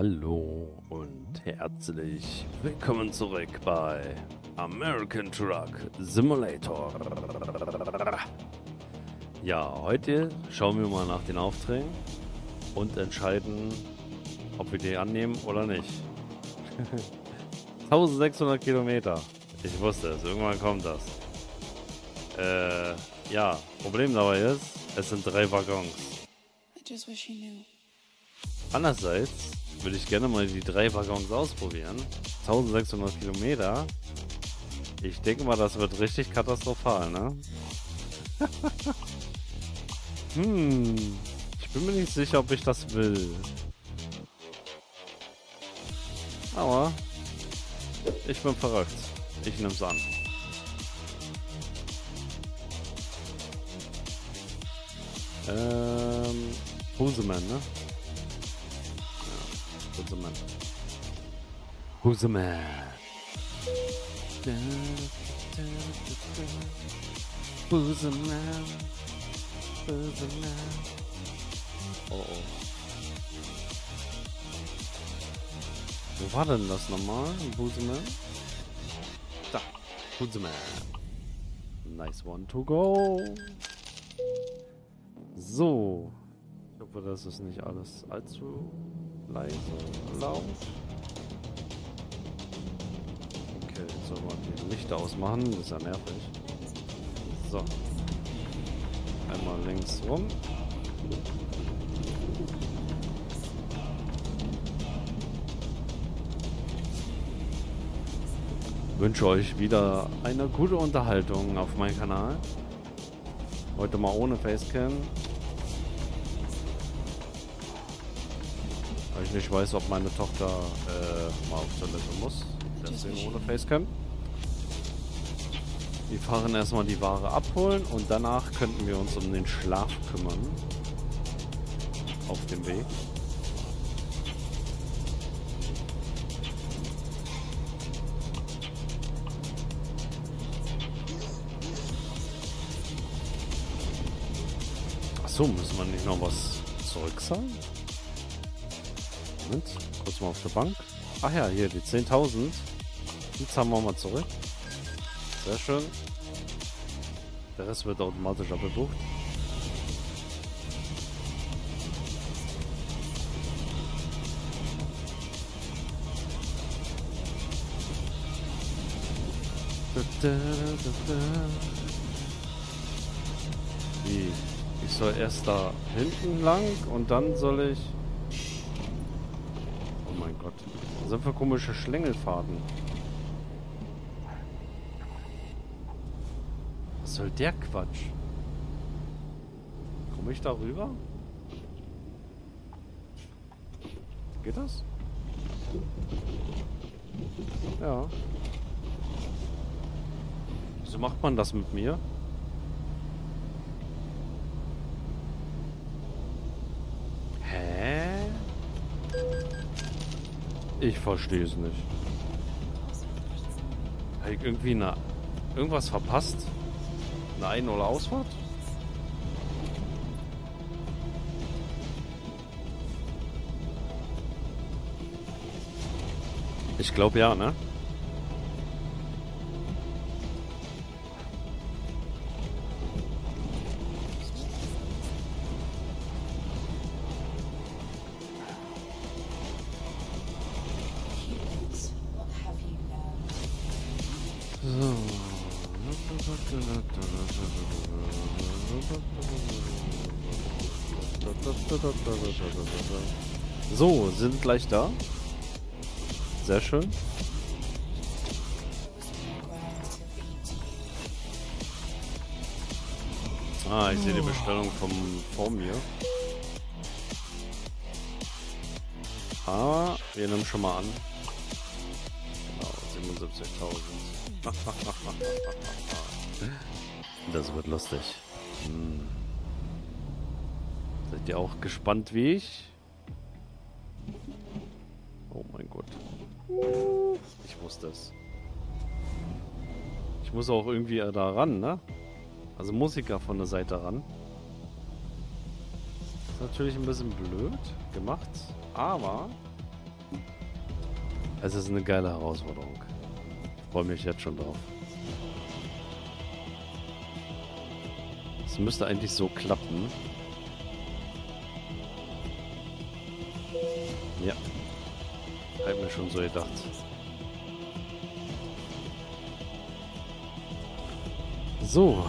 Hallo und herzlich willkommen zurück bei American Truck Simulator. Ja, heute schauen wir mal nach den Aufträgen und entscheiden, ob wir die annehmen oder nicht. 1600 Kilometer. Ich wusste es, irgendwann kommt das. Äh, ja, Problem dabei ist, es sind drei Waggons. I just wish you knew. Andererseits würde ich gerne mal die drei Waggons ausprobieren. 1600 Kilometer. Ich denke mal, das wird richtig katastrophal, ne? hm, ich bin mir nicht sicher, ob ich das will. Aber ich bin verrückt. Ich nehm's an. Ähm, Husemann, ne? Ja, Husemann. Husemann. Husemann. Husemann. Oh oh. Wo war denn das nochmal? Husemann? Da. Husemann. Nice one to go. So. Ich hoffe, das ist nicht alles allzu leise laut. Okay, jetzt soll man die Lichter ausmachen. Das ist ja nervig. So. Einmal links rum. wünsche euch wieder eine gute Unterhaltung auf meinem Kanal. Heute mal ohne Facecam. Ich nicht weiß, ob meine Tochter äh, mal auf Toilette muss. Deswegen ohne Facecam. Wir fahren erstmal die Ware abholen und danach könnten wir uns um den Schlaf kümmern. Auf dem Weg. Achso, müssen wir nicht noch was zurückzahlen? Moment, kurz mal auf der Bank. Ach ja, hier die 10.000. Die zahlen wir mal zurück. Sehr schön. Der Rest wird automatisch abgebucht. Wie? Ich soll erst da hinten lang und dann soll ich... Gott. Was sind für komische Schlängelfaden? Was soll der Quatsch? Komme ich da rüber? Geht das? Ja. Wieso macht man das mit mir? Ich verstehe es nicht. Habe ich irgendwie eine, irgendwas verpasst? Eine Ein- oder Ausfahrt? Ich glaube ja, ne? Sind gleich da. Sehr schön. Ah, ich sehe die Bestellung vom vor mir. Aber wir nehmen schon mal an. Genau, 77.000. Das wird lustig. Hm. Seid ihr auch gespannt wie ich? Oh mein Gott. Ich wusste es. Ich muss auch irgendwie da ran, ne? Also Musiker von der Seite ran. Ist natürlich ein bisschen blöd gemacht, aber Es ist eine geile Herausforderung. Freue mich jetzt schon drauf. Es müsste eigentlich so klappen. Mir schon so gedacht. So,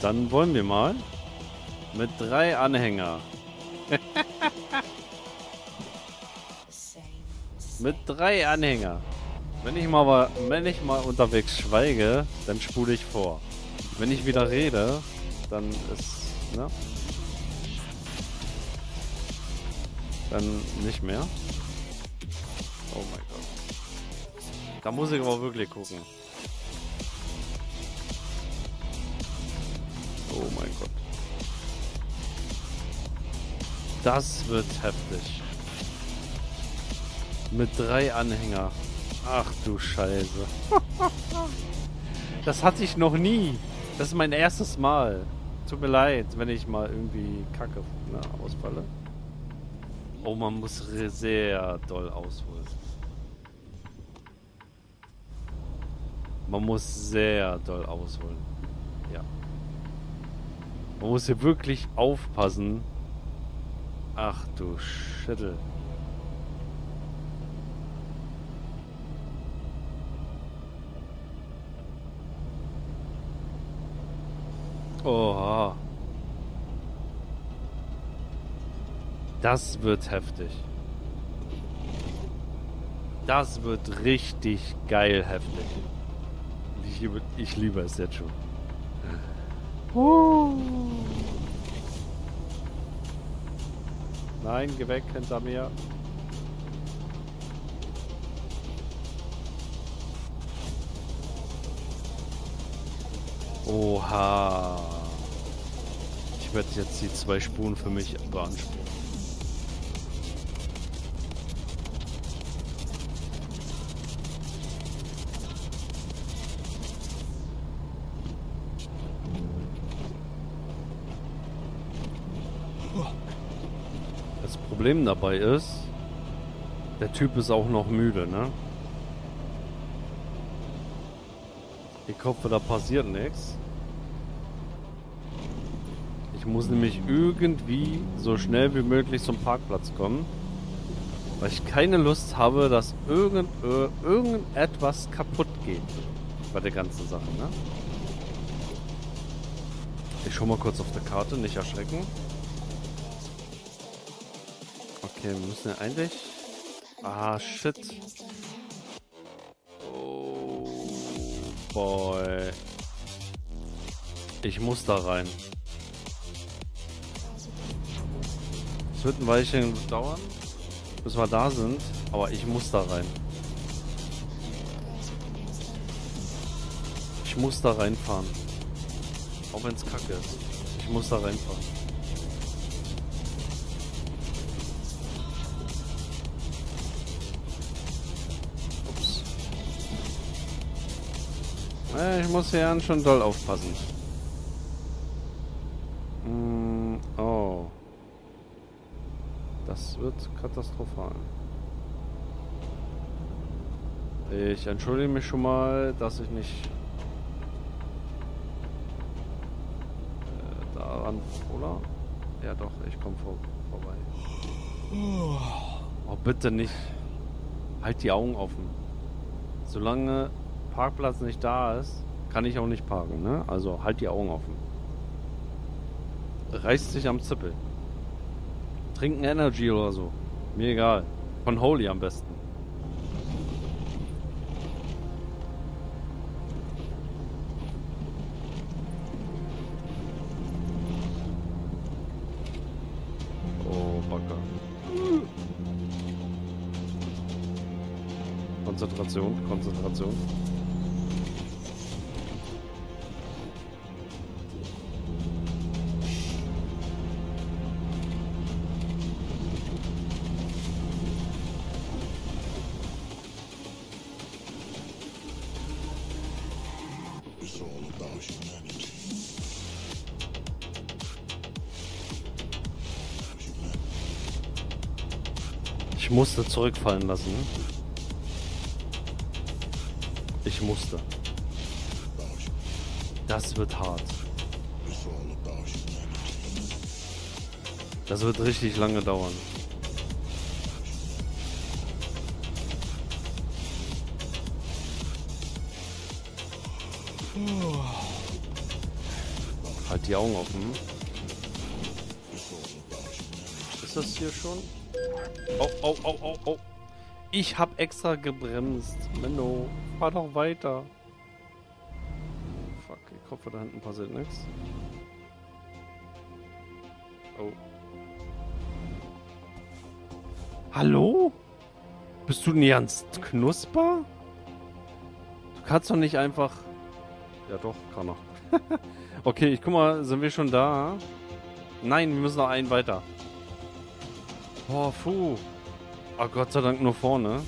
dann wollen wir mal mit drei Anhänger. Mit drei Anhänger. Wenn ich mal, wenn ich mal unterwegs schweige, dann spule ich vor. Wenn ich wieder rede, dann ist, ne? Dann nicht mehr. Da muss ich aber wirklich gucken. Oh mein Gott. Das wird heftig. Mit drei Anhänger. Ach du Scheiße. Das hatte ich noch nie. Das ist mein erstes Mal. Tut mir leid, wenn ich mal irgendwie kacke ne, ausfalle. Oh, man muss sehr doll ausholen. Man muss sehr doll ausholen. Ja. Man muss hier wirklich aufpassen. Ach du Schüttel. Oha. Das wird heftig. Das wird richtig geil heftig. Ich, liebe- ich liebe es jetzt schon. Nein, geh weg hinter mir. Oha. Ich werde jetzt die zwei Spuren für mich beanspruchen. Das Problem dabei ist, der Typ ist auch noch müde, ne? Ich hoffe, da passiert nichts. Ich muss nämlich irgendwie so schnell wie möglich zum Parkplatz kommen. Weil ich keine Lust habe, dass irgend, äh, irgendetwas kaputt geht. Bei der ganzen Sache, ne? Ich schau mal kurz auf der Karte, nicht erschrecken. Okay, wir müssen ja eigentlich... Ah, shit. Oh, boy. Ich muss da rein. Es wird ein Weilchen dauern, bis wir da sind, aber ich muss da rein. Ich muss da reinfahren. Auch wenn es kacke ist. Ich muss da reinfahren. Ich muss hier schon doll aufpassen. Mm, oh. Das wird katastrophal. Ich entschuldige mich schon mal, dass ich nicht äh, daran, oder? Ja doch, ich komme vor, vorbei. Oh, bitte nicht. Halt die Augen offen. Solange Parkplatz nicht da ist, kann ich auch nicht parken, ne? Also halt die Augen offen. Reißt sich am Zippel. Trinken Energy oder so. Mir egal. Von Holy am besten. Oh, Backer. Konzentration, Konzentration. Musste zurückfallen lassen. Ich musste. Das wird hart. Das wird richtig lange dauern. Halt die Augen offen. Ist das hier schon? Oh, oh, oh, oh, oh. Ich hab extra gebremst. Menno, fahr doch weiter. Fuck, ich hoffe, da hinten passiert nichts. Oh. Hallo? Bist du denn ganz knusper? Du kannst doch nicht einfach... Ja doch, kann er. okay, ich guck mal, sind wir schon da? Nein, wir müssen noch einen weiter. Oh, puh. Oh, Gott sei Dank nur vorne.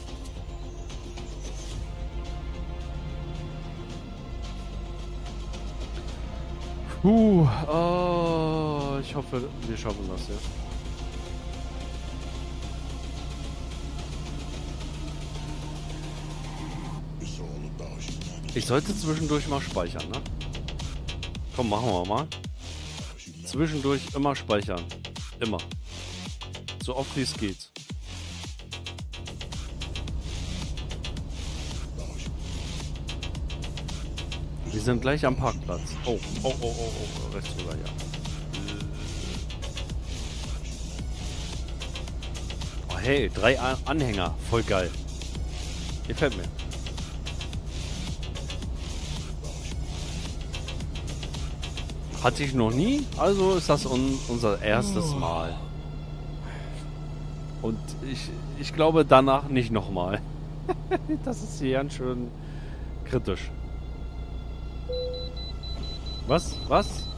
Puh. Oh, ich hoffe, wir schaffen das, humanity. Ich sollte zwischendurch mal speichern, ne? Komm, machen wir mal. Zwischendurch immer speichern. Immer. So oft wie es geht. Wir sind gleich am Parkplatz. Oh, oh, oh, oh, oh, rechts rüber, ja. Oh, hey, drei Anhänger. Voll geil. Gefällt mir. Hatte ich noch nie, also ist das un unser erstes Mal. Ich, ich glaube danach nicht nochmal. das ist hier ganz schön kritisch. Was? Was?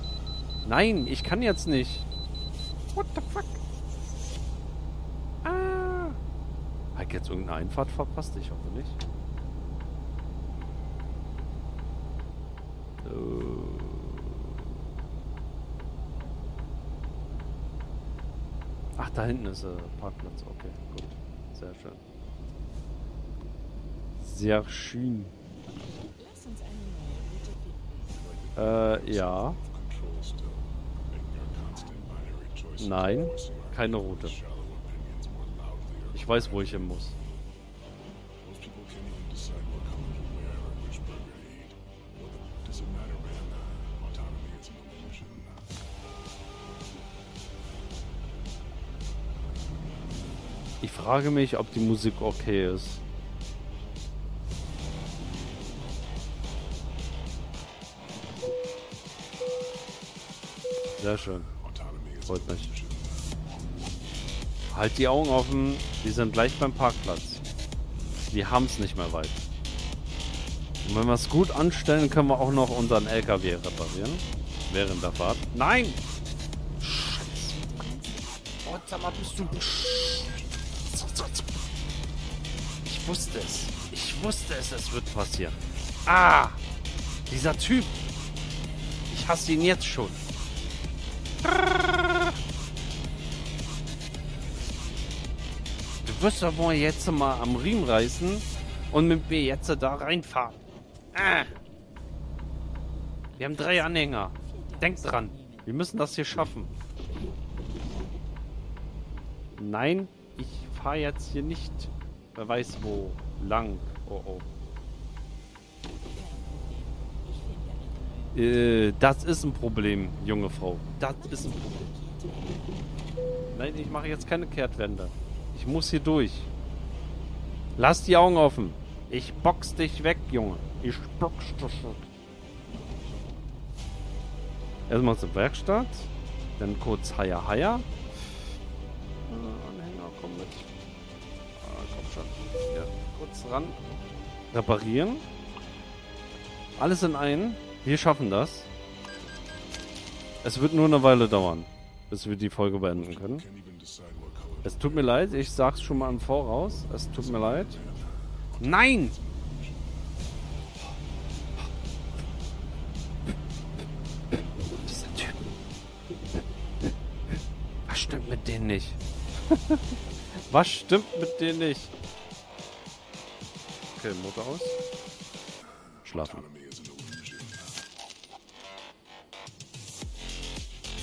Nein, ich kann jetzt nicht. What the fuck? Ah. Hat jetzt irgendeine Einfahrt verpasst? Ich hoffe nicht. Ach, da hinten ist der Parkplatz. Okay, gut. Sehr schön. Sehr schön. Äh, ja. Nein, keine Route. Ich weiß, wo ich hin muss. Frage mich, ob die Musik okay ist. Sehr schön. Freut mich. Halt die Augen offen. Wir sind gleich beim Parkplatz. Wir haben es nicht mehr weit. Und wenn wir es gut anstellen, können wir auch noch unseren LKW reparieren. Während der Fahrt. Nein! Scheiße. Oh, sag mal, bist du... Ich wusste es. Ich wusste es, es wird passieren. Ah! Dieser Typ. Ich hasse ihn jetzt schon. Du wirst doch wohl jetzt mal am Riemen reißen und mit mir jetzt da reinfahren. Ah. Wir haben drei Anhänger. Denk dran. Wir müssen das hier schaffen. Nein, ich fahre jetzt hier nicht. Wer weiß wo. Lang. Oh oh. Äh, das ist ein Problem, junge Frau. Das ist ein Problem. Nein, ich mache jetzt keine Kehrtwende. Ich muss hier durch. Lass die Augen offen. Ich box dich weg, Junge. Ich box dich weg. Erstmal zur Werkstatt. Dann kurz Haya Haya. Schon. Ja, kurz ran. Reparieren. Alles in einen. Wir schaffen das. Es wird nur eine Weile dauern, bis wir die Folge beenden können. Es tut mir leid, ich sag's schon mal im Voraus. Es tut mir leid. Nein! Dieser Typ. Was stimmt mit denen nicht? Was stimmt mit denen nicht? Okay, Motor aus. schlafen.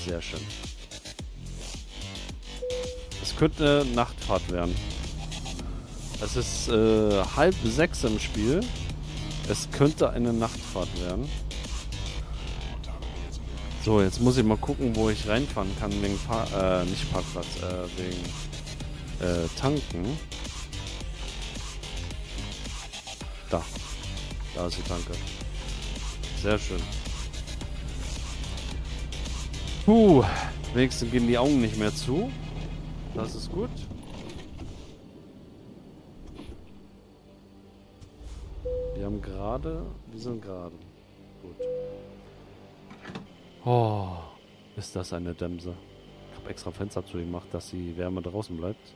Sehr schön. Es könnte Nachtfahrt werden. Es ist äh, halb sechs im Spiel. Es könnte eine Nachtfahrt werden. So, jetzt muss ich mal gucken, wo ich reinfahren kann wegen Fahr äh, nicht Parkplatz, äh, wegen äh, Tanken. Da. Da ist die Tanke. Sehr schön. Puh, wenigstens gehen die Augen nicht mehr zu. Das ist gut. Wir haben gerade, wir sind gerade. Gut. Oh, ist das eine Dämse. Ich habe extra Fenster zu gemacht, dass die Wärme draußen bleibt.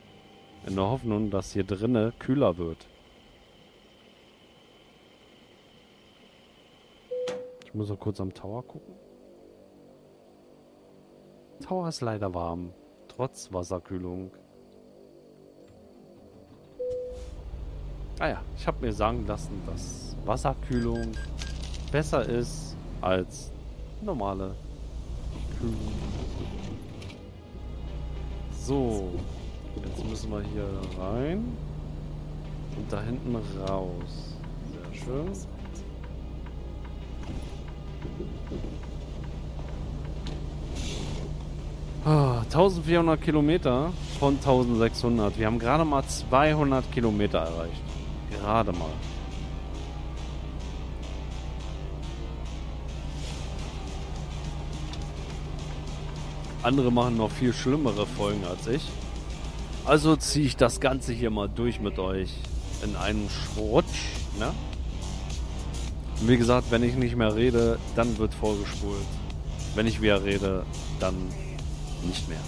In der Hoffnung, dass hier drinnen kühler wird. Muss noch kurz am Tower gucken. Tower ist leider warm, trotz Wasserkühlung. Ah ja, ich habe mir sagen lassen, dass Wasserkühlung besser ist als normale Kühlung. So, jetzt müssen wir hier rein und da hinten raus. Sehr schön. Ah, 1400 Kilometer von 1600. Wir haben gerade mal 200 Kilometer erreicht. Gerade mal. Andere machen noch viel schlimmere Folgen als ich. Also ziehe ich das Ganze hier mal durch mit euch in einem Schrutsch. Ne? Wie gesagt, wenn ich nicht mehr rede, dann wird vorgespult. Wenn ich wieder rede, dann nicht mehr.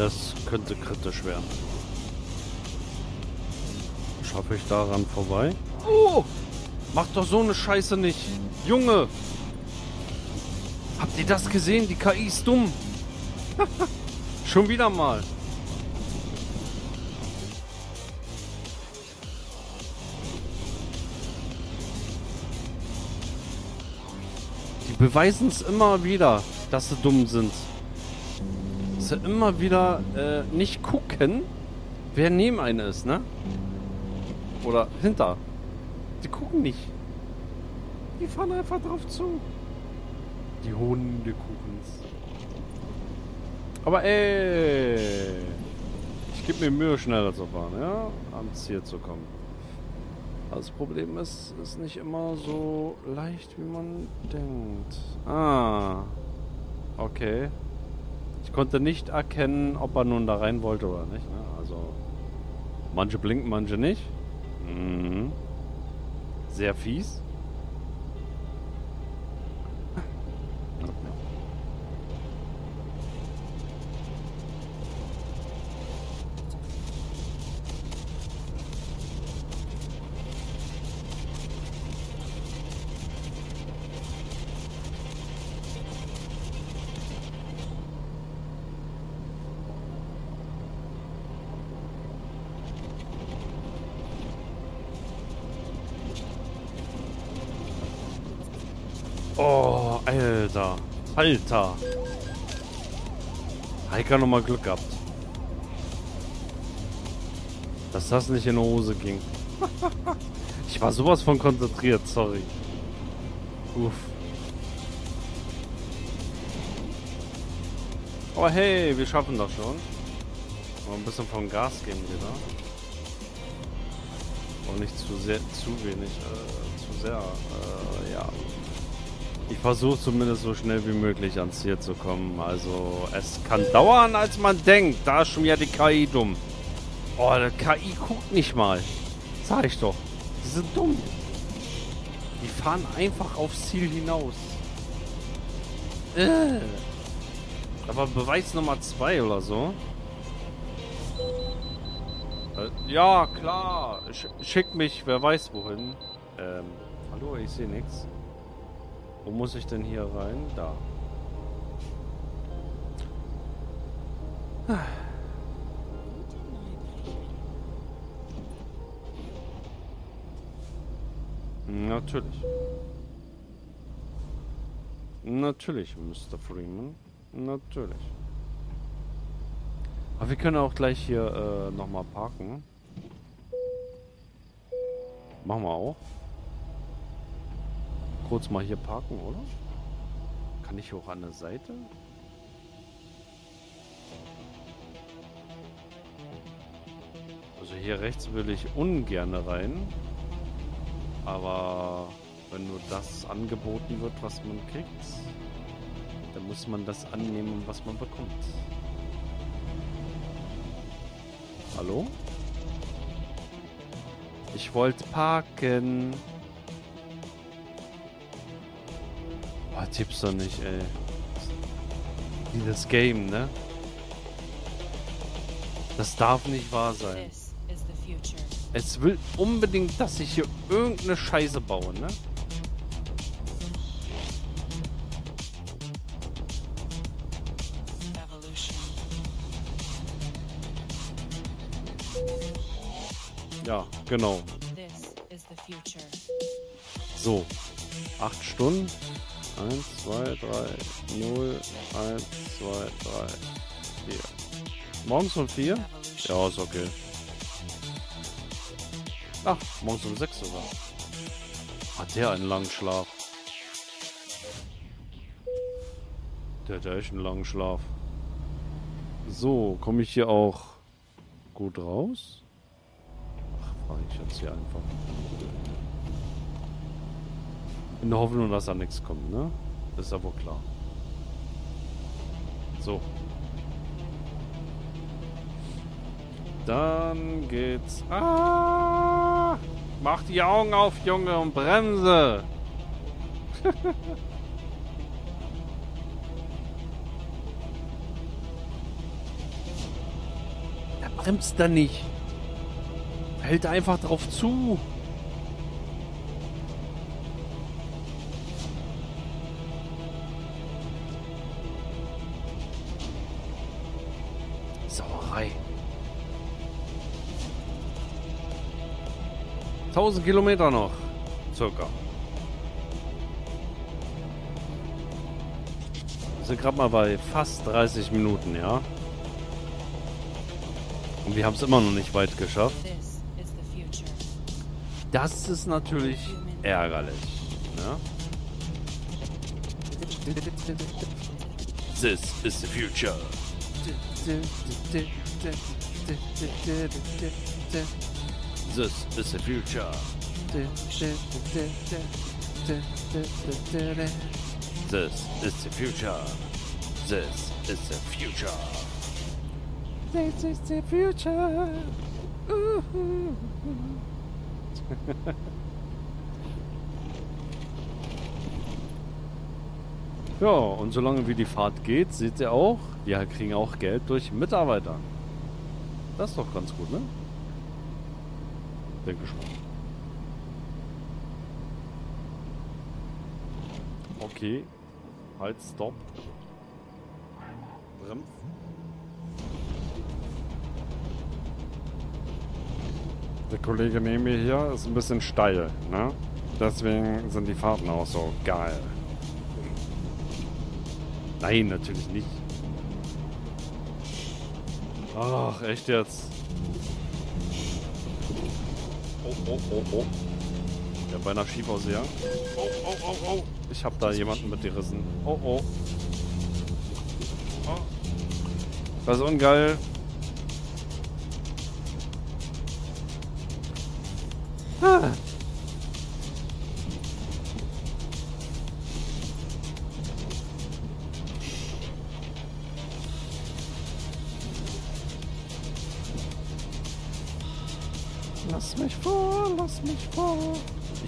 Das könnte kritisch werden. Schaffe ich daran vorbei? Oh! Mach doch so eine Scheiße nicht. Junge! Habt ihr das gesehen? Die KI ist dumm. Schon wieder mal. Die beweisen es immer wieder, dass sie dumm sind. Sie immer wieder äh, nicht gucken, wer neben einem ist, ne? Oder hinter. Die gucken nicht. Die fahren einfach drauf zu. Die Hundekuchens. Aber ey. Ich gebe mir Mühe, schneller zu fahren, ja? Am Ziel zu kommen. Das Problem ist, ist nicht immer so leicht, wie man denkt. Ah. Okay. Ich konnte nicht erkennen, ob er nun da rein wollte oder nicht. Ne? Also, manche blinken, manche nicht. Mhm. Sehr fies. Oh, Alter. Alter. Heike hat nochmal Glück gehabt. Dass das nicht in die Hose ging. ich war sowas von konzentriert, sorry. Uff. Oh, hey, wir schaffen das schon. Mal ein bisschen vom Gas gehen wieder. Und nicht zu sehr, zu wenig, äh, zu sehr, äh, ja. Ich versuche zumindest so schnell wie möglich ans Ziel zu kommen. Also es kann dauern, als man denkt. Da ist schon wieder die KI dumm. Oh, die KI guckt nicht mal. Sag ich doch. Die sind dumm. Die fahren einfach aufs Ziel hinaus. Äh. Aber Beweis Nummer zwei oder so. Äh, ja, klar. Sch schick mich, wer weiß wohin. Ähm, hallo, ich sehe nichts. Wo muss ich denn hier rein? Da. Neubremen. Natürlich. Natürlich, Mr. Freeman. Natürlich. Aber wir können auch gleich hier äh, nochmal parken. Machen wir auch. Kurz mal hier parken, oder? Kann ich auch an der Seite? Also hier rechts will ich ungern rein. Aber wenn nur das angeboten wird, was man kriegt, dann muss man das annehmen, was man bekommt. Hallo? Ich wollte parken. Oh, tipp's doch nicht, ey. Dieses Game, ne? Das darf nicht wahr sein. Es will unbedingt, dass ich hier irgendeine Scheiße baue, ne? Ja, genau. So. Acht Stunden. Eins, zwei, drei, null, eins, zwei, drei, vier. Morgens um vier? Evolution. Ja, ist okay. Ach, morgens um sechs sogar. Hat der einen langen Schlaf? Der hat ja echt einen langen Schlaf. So, komme ich hier auch gut raus? Ach, frage ich jetzt hier einfach. In der Hoffnung, dass da nichts kommt, ne? Das ist ja wohl klar. So. Dann geht's. Ah! Mach die Augen auf, Junge, und bremse! Er bremst da nicht. Hält einfach drauf zu. 1000 Kilometer noch. Circa. Wir sind gerade mal bei fast 30 Minuten, ja? Und wir haben es immer noch nicht weit geschafft. Das ist natürlich ärgerlich. Ne? This is the future. This is the future. This is the future. This is the future. This is the future. Ja, und solange wie die Fahrt geht, seht ihr auch, wir kriegen auch Geld durch Mitarbeiter. Das ist doch ganz gut, ne? Bin gespannt. Okay. Halt, stopp. Brems. Der Kollege neben mir hier ist ein bisschen steil, ne? Deswegen sind die Fahrten auch so geil. Nein, natürlich nicht. Ach, echt jetzt? Oh, oh, oh, oh. Ja, beinahe schief ausgegangen. Oh, oh, oh, oh. Ich hab da jemanden mitgerissen. Oh, oh. oh. Das ist ungeil.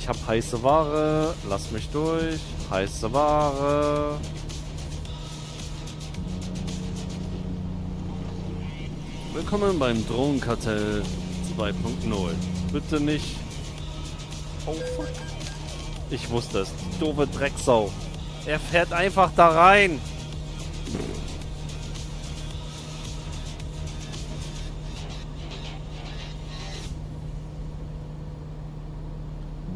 Ich hab heiße Ware. Lass mich durch. Heiße Ware. Willkommen beim Drohnenkartell. 2.0. Bitte nicht. Oh fuck. Ich wusste es. Doofe Drecksau. Er fährt einfach da rein.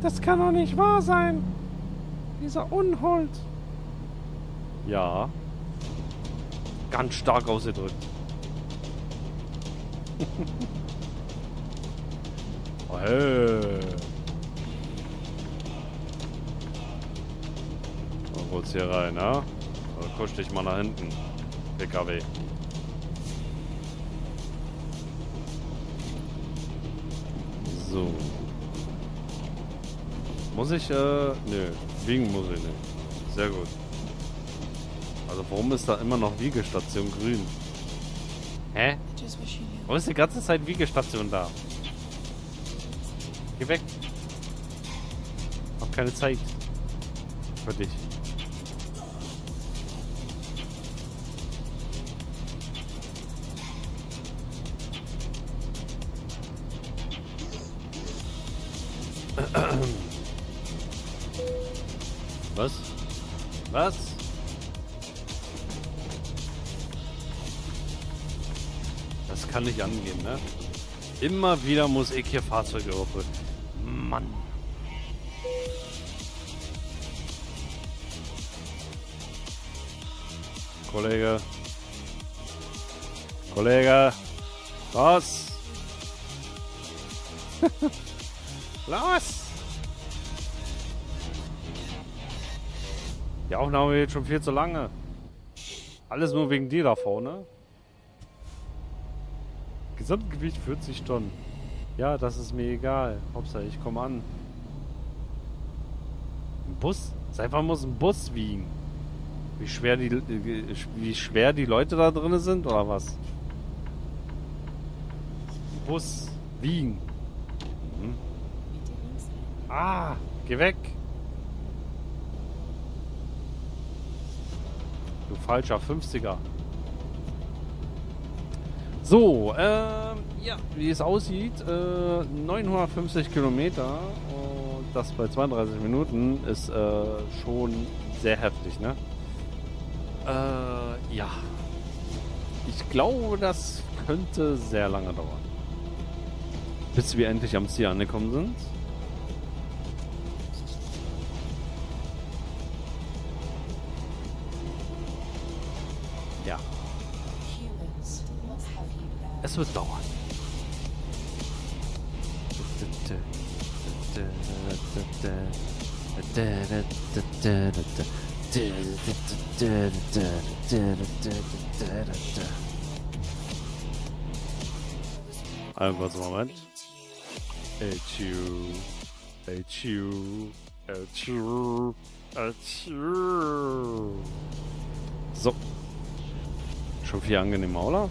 Das kann doch nicht wahr sein. Dieser Unhold. Ja. Ganz stark ausgedrückt. oh, hey. Dann holst hier rein, ja? Oder kusch dich mal nach hinten. PKW. So. Muss ich, äh, nö. Wiegen muss ich nicht. Sehr gut. Also warum ist da immer noch Wiegestation grün? Hä? Warum ist die ganze Zeit Wiegestation da? Geh weg. Hab keine Zeit. Für dich. Nicht angehen, ne? Immer wieder muss ich hier Fahrzeuge überprüfen. Mann. Kollege. Kollege. Was? Los! Die Aufnahme geht schon viel zu lange. Alles nur wegen dir da vorne. Gesamtgewicht 40 Tonnen. Ja, das ist mir egal. Hauptsache, ich komme an. Ein Bus? Wann muss ein Bus wiegen? Wie schwer die, wie schwer die Leute da drin sind oder was? Ein Bus wiegen. Mhm. Ah, geh weg. Du falscher 50er. So, ähm, ja, wie es aussieht, äh, 950 Kilometer und das bei 32 Minuten ist äh, schon sehr heftig, ne? Äh, ja. Ich glaube, das könnte sehr lange dauern. Bis wir endlich am Ziel angekommen sind. Es wird dauern. Einen kurzen Moment. HU, HU, HU, HU. So. Schon viel angenehmer, oder?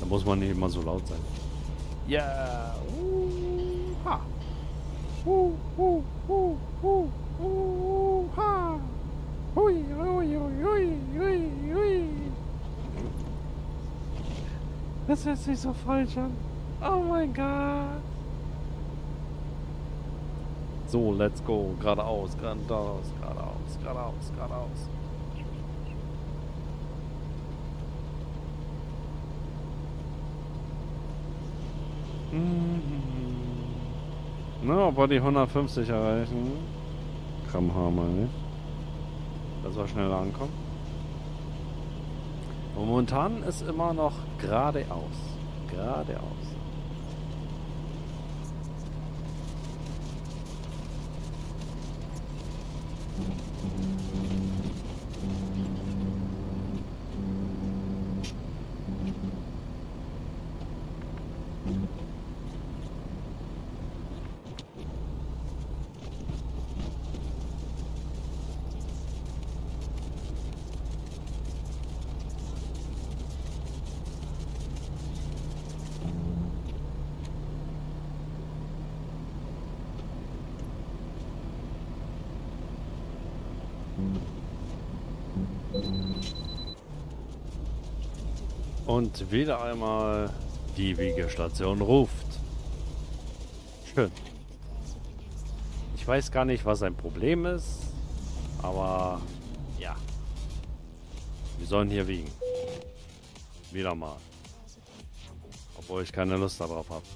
Da muss man nicht immer so laut sein. Ja. Uh, ha. Uh, uh, uh, uh, uh, ha. Hui, hui, hui, hui, hui. Das hört sich so falsch an. Oh mein Gott. So, let's go. Geradeaus, geradeaus, geradeaus, geradeaus, geradeaus. Na, ob wir die 150 erreichen? Haben wir nicht. Dass wir schneller ankommen. Momentan ist immer noch geradeaus. Geradeaus. Und wieder einmal Die Wiegestation ruft. Schön. Ich weiß gar nicht, was sein Problem ist, aber ja. Wir sollen hier wiegen. Wieder mal. Obwohl ich keine Lust darauf habe.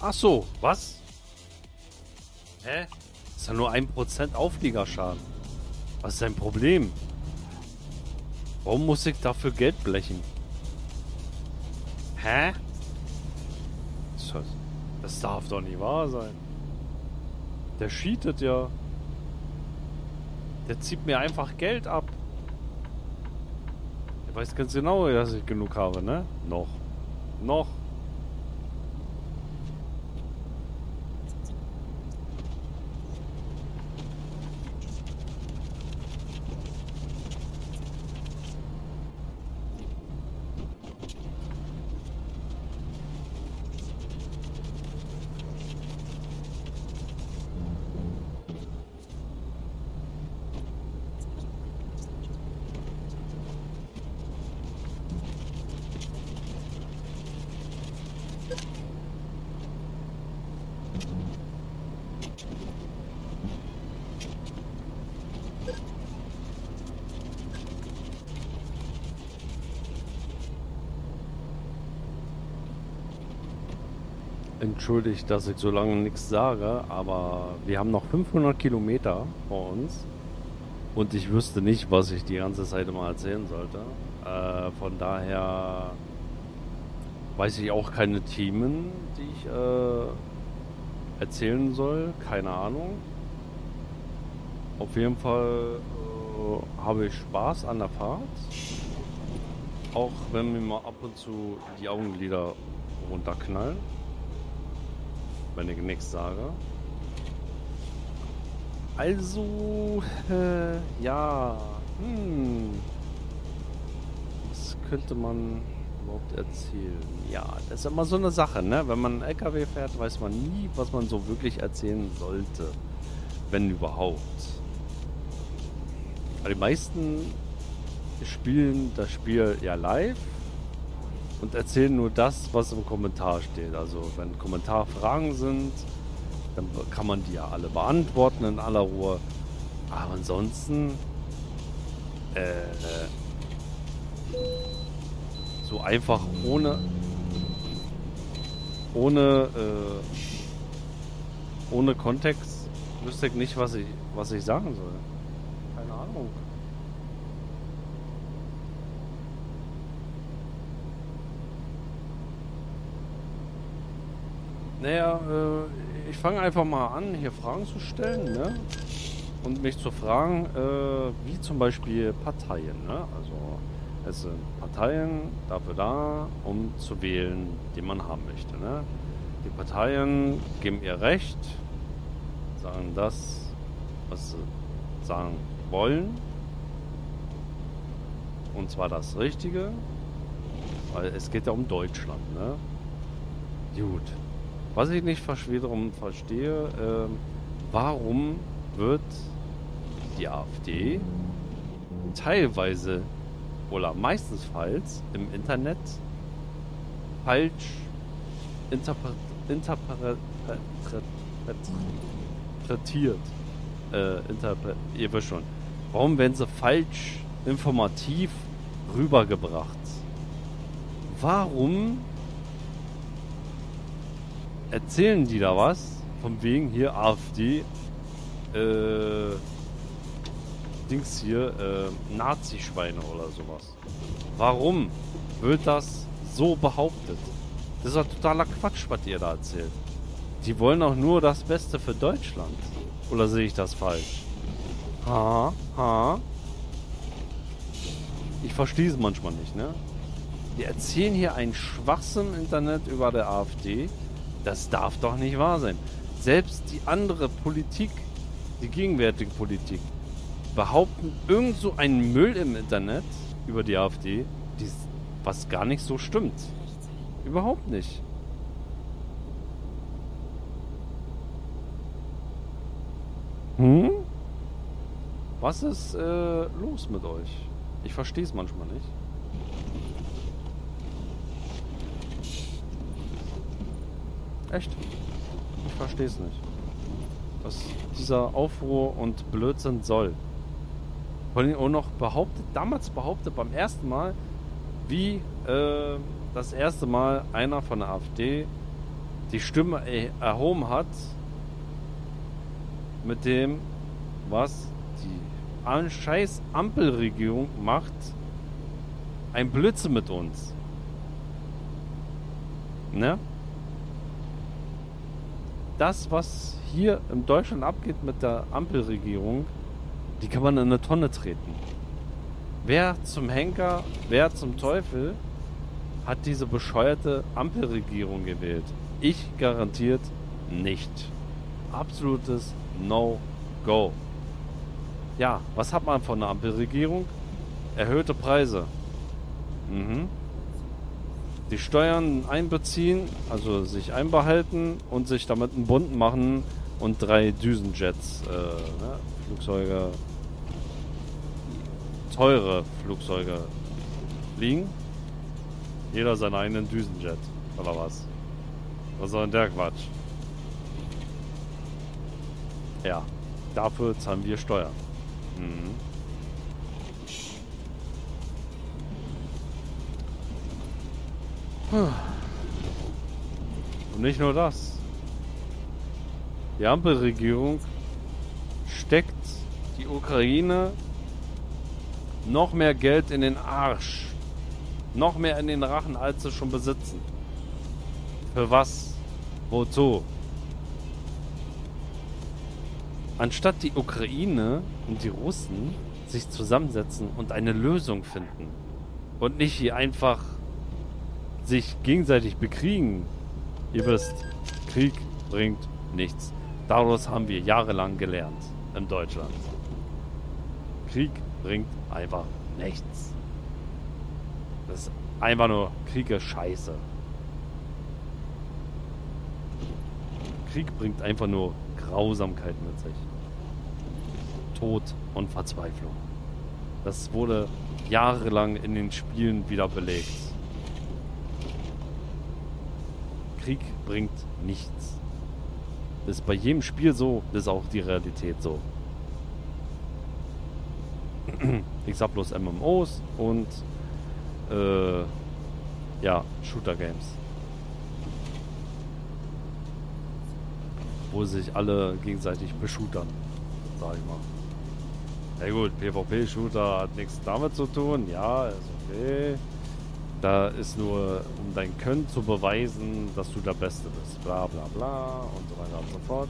Ach so, was? Hä? Ist ja nur ein Prozent Aufliegerschaden. Was ist dein Problem? Warum muss ich dafür Geld blechen? Hä? Das, darf doch nicht wahr sein. Der cheatet ja. Der zieht mir einfach Geld ab. Er weiß ganz genau, dass ich genug habe, ne? Noch. Noch. Entschuldigt, dass ich so lange nichts sage, aber wir haben noch 500 Kilometer vor uns und ich wüsste nicht, was ich die ganze Zeit immer erzählen sollte. Äh, von daher weiß ich auch keine Themen, die ich äh, erzählen soll. Keine Ahnung. Auf jeden Fall äh, habe ich Spaß an der Fahrt. Auch wenn mir mal ab und zu die Augenlider runterknallen wenn ich nichts sage. Also, äh, ja, hm. Was könnte man überhaupt erzählen? Ja, das ist immer so eine Sache, ne? Wenn man einen LKW fährt, weiß man nie, was man so wirklich erzählen sollte. Wenn überhaupt. Weil die meisten spielen das Spiel ja live und erzählen nur das, was im Kommentar steht. Also wenn Kommentarfragen sind, dann kann man die ja alle beantworten in aller Ruhe. Aber ansonsten äh, so einfach ohne ohne äh, ohne Kontext wüsste ich nicht, was ich was ich sagen soll. Keine Ahnung. Naja, äh, ich fange einfach mal an, hier Fragen zu stellen, ne? Und mich zu fragen, äh, wie zum Beispiel Parteien, ne? Also, es sind Parteien dafür da, um zu wählen, den man haben möchte, ne? Die Parteien geben ihr Recht, sagen das, was sie sagen wollen. Und zwar das Richtige, weil es geht ja um Deutschland, ne? Gut. Was ich nicht wiederum verstehe, äh, warum wird die AfD teilweise oder meistens falsch im Internet falsch interpretiert. Äh, interpre ihr wisst schon. Warum werden sie falsch informativ rübergebracht? Warum erzählen die da was? Von wegen hier AfD, äh, Dings hier, äh, Nazi-Schweine oder sowas. Warum wird das so behauptet? Das ist doch totaler Quatsch, was ihr da erzählt. Die wollen auch nur das Beste für Deutschland. Oder sehe ich das falsch? Ha, ha. Ich verstehe es manchmal nicht, ne? Die erzählen hier einen Schwachsinn im Internet über der AfD das darf doch nicht wahr sein. Selbst die andere Politik, die gegenwärtige Politik, behaupten irgend so einen Müll im Internet über die AfD, was gar nicht so stimmt. Überhaupt nicht. Hm? Was ist äh, los mit euch? Ich verstehe es manchmal nicht. Echt? Ich verstehe es nicht. Was dieser Aufruhr und Blödsinn soll. Vor allem auch noch behauptet, damals behauptet beim ersten Mal, wie äh, das erste Mal einer von der AfD die Stimme er erhoben hat mit dem, was die scheiß Ampelregierung macht, ein Blödsinn mit uns. Ne? Das, was hier in Deutschland abgeht mit der Ampelregierung, die kann man in eine Tonne treten. Wer zum Henker, wer zum Teufel hat diese bescheuerte Ampelregierung gewählt? Ich garantiert nicht. Absolutes No-Go. Ja, was hat man von der Ampelregierung? Erhöhte Preise. Mhm. Die Steuern einbeziehen, also sich einbehalten und sich damit einen Bund machen und drei Düsenjets, äh, ne, Flugzeuge, teure Flugzeuge fliegen. Jeder seinen eigenen Düsenjet, oder was? Was soll denn der Quatsch? Ja, dafür zahlen wir Steuern. Mhm. Und nicht nur das. Die Ampelregierung steckt die Ukraine noch mehr Geld in den Arsch. Noch mehr in den Rachen, als sie schon besitzen. Für was? Wozu? Anstatt die Ukraine und die Russen sich zusammensetzen und eine Lösung finden und nicht hier einfach sich gegenseitig bekriegen. Ihr wisst, Krieg bringt nichts. Daraus haben wir jahrelang gelernt in Deutschland. Krieg bringt einfach nichts. Das ist einfach nur Krieg ist scheiße. Krieg bringt einfach nur Grausamkeit mit sich. Tod und Verzweiflung. Das wurde jahrelang in den Spielen wieder belegt. Krieg bringt nichts. Das ist bei jedem Spiel so, das ist auch die Realität so. Ich sag bloß MMOs und äh, ja, Shooter Games. Wo sich alle gegenseitig beshootern, sag ich mal. Ja gut, PvP-Shooter hat nichts damit zu tun, ja, ist okay. Da ist nur, um dein Können zu beweisen, dass du der Beste bist. Bla bla bla und so weiter und so fort.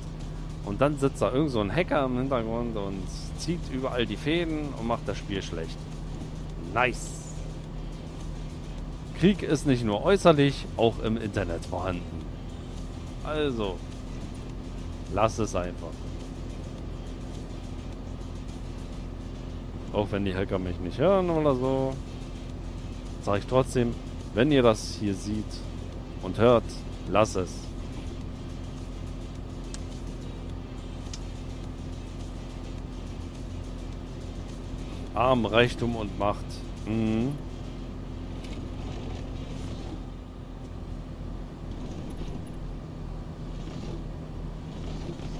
Und dann sitzt da irgend so ein Hacker im Hintergrund und zieht überall die Fäden und macht das Spiel schlecht. Nice. Krieg ist nicht nur äußerlich, auch im Internet vorhanden. Also, lass es einfach. Auch wenn die Hacker mich nicht hören oder so, sage ich trotzdem, wenn ihr das hier seht und hört, lass es. Arm, Reichtum und Macht. Mhm.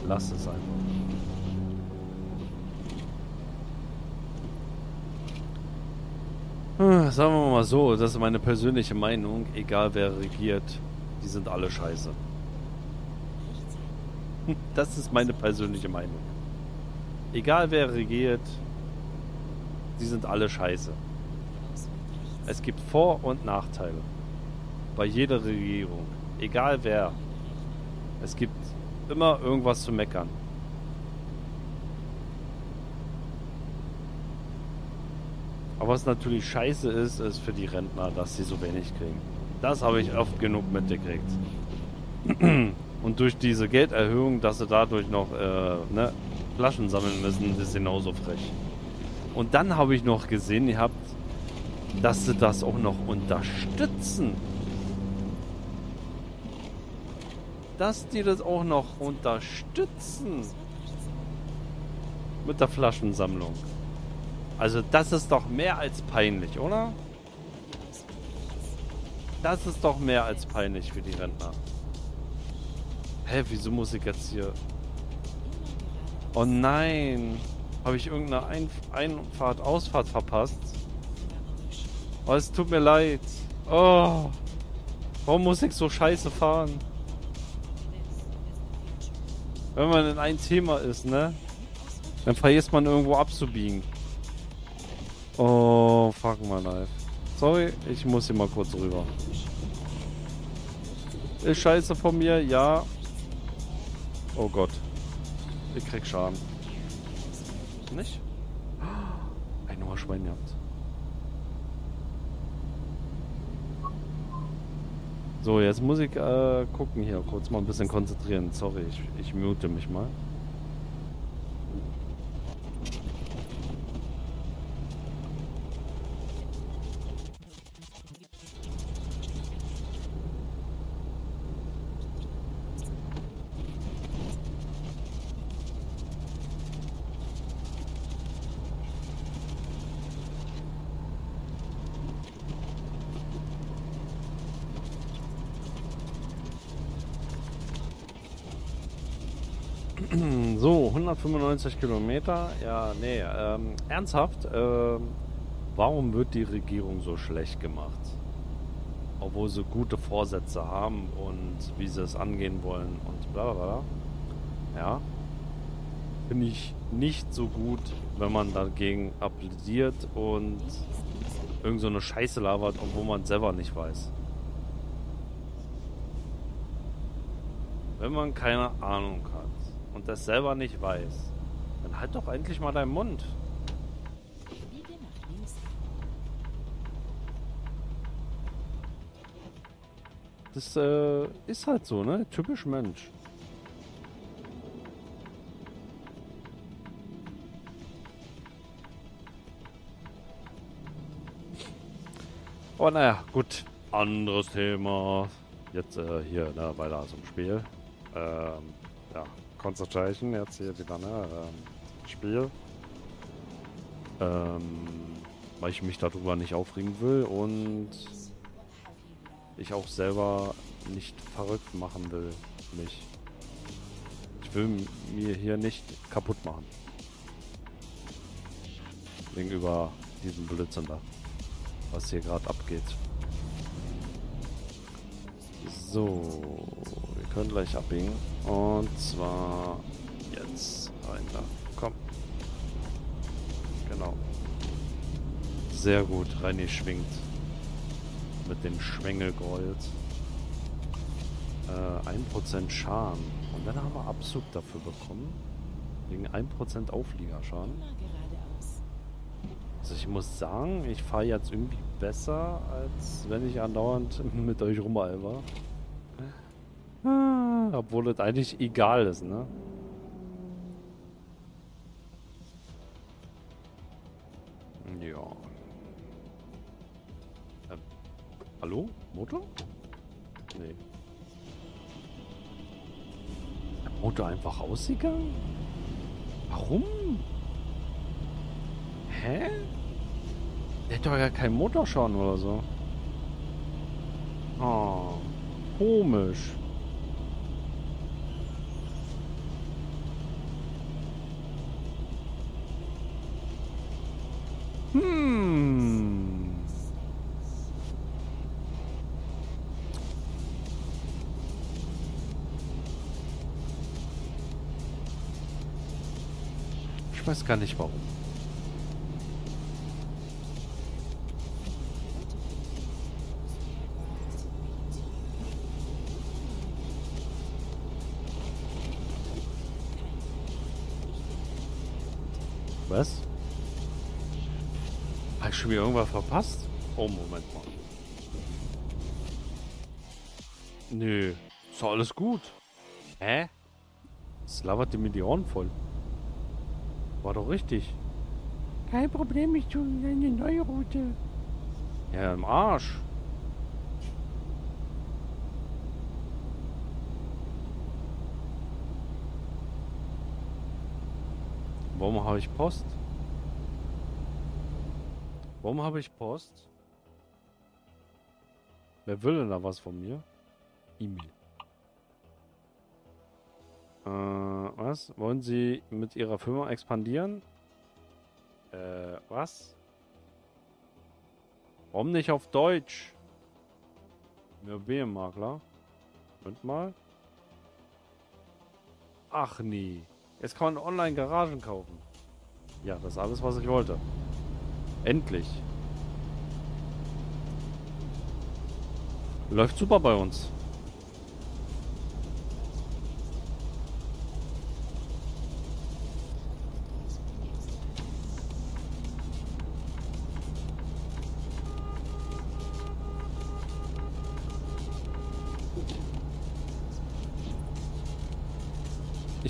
Lass es einfach. Sagen wir mal so, das ist meine persönliche Meinung. Egal wer regiert, die sind alle scheiße. Das ist meine persönliche Meinung. Egal wer regiert, die sind alle scheiße. Es gibt Vor- und Nachteile. Bei jeder Regierung. Egal wer. Es gibt immer irgendwas zu meckern. Aber was natürlich scheiße ist, ist für die Rentner, dass sie so wenig kriegen. Das habe ich oft genug mitgekriegt. Und durch diese Gelderhöhung, dass sie dadurch noch äh, ne, Flaschen sammeln müssen, ist genauso frech. Und dann habe ich noch gesehen, ihr habt, dass sie das auch noch unterstützen. Dass die das auch noch unterstützen. mit der Flaschensammlung. Also das ist doch mehr als peinlich, oder? Das ist doch mehr als peinlich für die Rentner. Hä, wieso muss ich jetzt hier... Oh nein! Habe ich irgendeine Ein Einfahrt, Ausfahrt verpasst? Oh, es tut mir leid. Oh. Warum muss ich so scheiße fahren? Wenn man in ein Thema ist, ne? Dann vergisst man irgendwo abzubiegen. Oh, fuck my life. Sorry, ich muss hier mal kurz rüber. Ist scheiße von mir, ja. Oh Gott. Ich krieg Schaden. Nicht? Ein Ohrschwein gehabt. So, jetzt muss ich äh, gucken hier, kurz mal ein bisschen konzentrieren. Sorry, ich, ich mute mich mal. So, 195 Kilometer. Ja, nee, ähm, ernsthaft, ähm, warum wird die Regierung so schlecht gemacht? Obwohl sie gute Vorsätze haben und wie sie es angehen wollen und bla bla bla. Ja. Finde ich nicht so gut, wenn man dagegen applaudiert und irgend so eine Scheiße labert, obwohl man selber nicht weiß. Wenn man keine Ahnung hat und das selber nicht weiß, dann halt doch endlich mal deinen Mund. Das äh, ist halt so, ne? Typisch Mensch. Aber naja, gut. Anderes Thema. Jetzt äh, hier ne, weiter zum Spiel. Ähm, ja, Concentration, jetzt hier wieder, ne? Ähm, Spiel. Ähm, weil ich mich darüber nicht aufregen will und ich auch selber nicht verrückt machen will, mich. Ich will mir hier nicht kaputt machen. Gegenüber diesem Blödsinn da. Was hier gerade abgeht. So, wir können gleich abbiegen. Und zwar jetzt rein da. Komm. Genau. Sehr gut, reingeschwingt. Mit dem Schwengelgold. Äh, 1% Schaden. Und dann haben wir Abzug dafür bekommen. Wegen 1% Aufliegerschaden. Also ich muss sagen, ich fahre jetzt irgendwie besser, als wenn ich andauernd mit euch rumalber. Ah, Obwohl es eigentlich egal ist, ne? Ja. Ähm, hallo? Motor? Nee. Der Motor einfach ausgegangen? Warum? Hä? Der hat doch ja keinen Motorschaden oder so. Oh, komisch. Weiß gar nicht warum. Was? Habe ich schon wieder irgendwas verpasst? Oh, Moment mal. Nö, ist alles gut. Hä? Es labert mir die Ohren voll. War doch richtig. Kein Problem, ich tue eine neue Route. Ja, im Arsch. Warum habe ich Post? Warum habe ich Post? Wer will denn da was von mir? E-Mail. Äh, was? Wollen Sie mit Ihrer Firma expandieren? Äh, was? Warum nicht auf Deutsch? Immobilienmakler. Moment mal. Ach nee. Jetzt kann man online Garagen kaufen. Ja, das ist alles, was ich wollte. Endlich. Läuft super bei uns.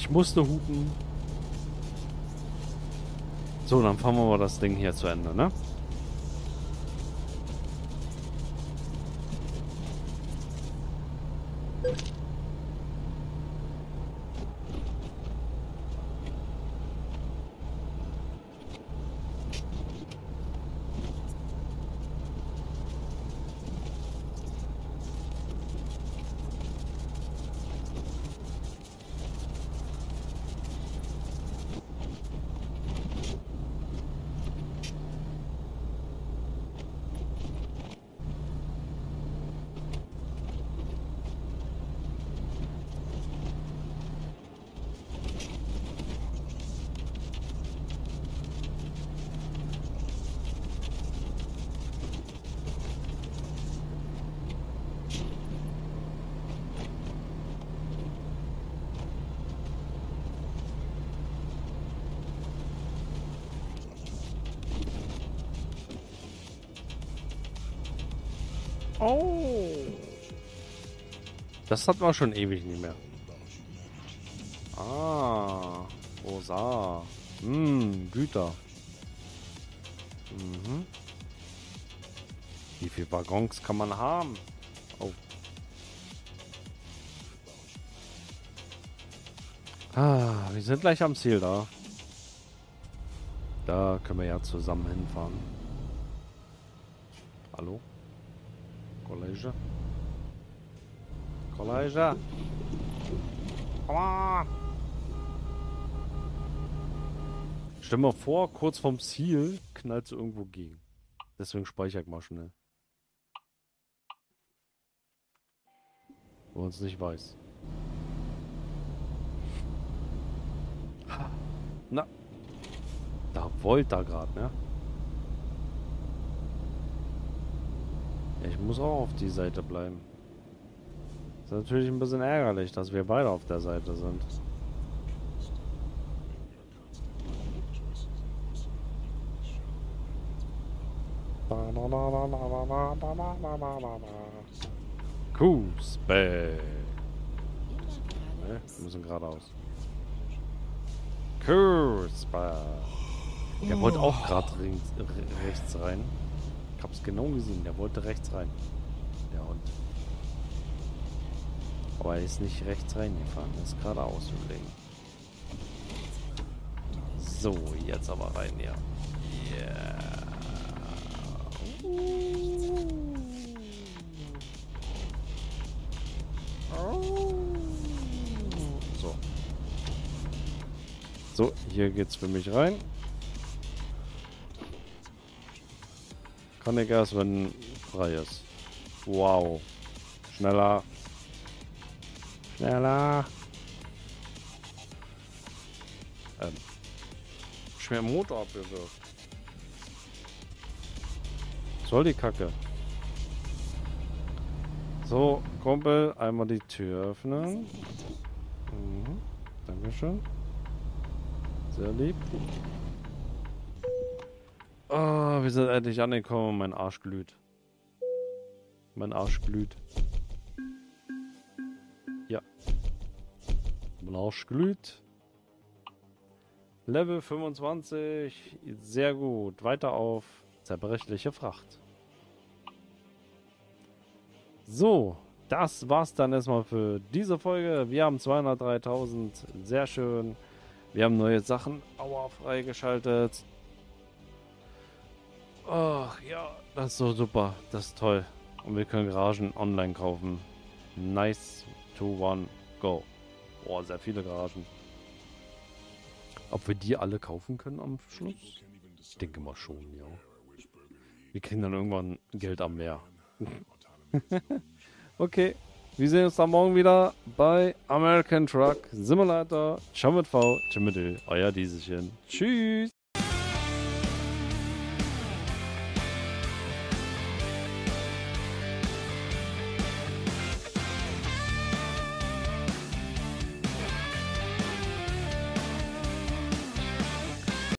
Ich musste hupen. So, dann fahren wir mal das Ding hier zu Ende, ne? Das hatten wir schon ewig nicht mehr. Ah. Rosa. Hm, Güter. Mhm. Wie viele Waggons kann man haben? Oh. Ah, wir sind gleich am Ziel da. Da können wir ja zusammen hinfahren. Hallo? Kollege? Kollege? Come on! Stell mal vor, kurz vorm Ziel knallt du irgendwo gegen. Deswegen speichere ich mal schnell. Wo man es nicht weiß. Na. Da wollte er gerade, ne? Ja, ich muss auch auf die Seite bleiben. Ist natürlich ein bisschen ärgerlich, dass wir beide auf der Seite sind. Coosbay. Ne, wir müssen geradeaus. Coosbay. Der wollte auch gerade rechts rein. Ich hab's genau gesehen. Der wollte rechts rein. Der Hund. Er ist nicht rechts reingefahren. Ist geradeaus überlegen. So, jetzt aber rein, ja. Yeah. So. So, hier geht's für mich rein. Kann ich erst, wenn frei ist. Wow. Schneller. Schneller. Ähm. Schwer Motor abgewirkt. Soll die Kacke. So, Kumpel, einmal die Tür öffnen. Mhm. Dankeschön. Sehr lieb. Oh, wir sind endlich angekommen. Mein Arsch glüht. Mein Arsch glüht. Glüht. Level 25. Sehr gut. Weiter auf zerbrechliche Fracht. So, das war's dann erstmal für diese Folge. Wir haben 203.000. Sehr schön. Wir haben neue Sachen Aua freigeschaltet. Ach ja, das ist so super. Das ist toll. Und wir können Garagen online kaufen. Nice. 2, 1, go. Boah, sehr viele Garagen. Ob wir die alle kaufen können am Schluss? Ich denke mal schon, ja. Wir kriegen dann irgendwann Geld am Meer. okay, wir sehen uns dann morgen wieder bei American Truck Simulator. Ciao mit V, ciao mit Ö, euer Dieselchen. Tschüss.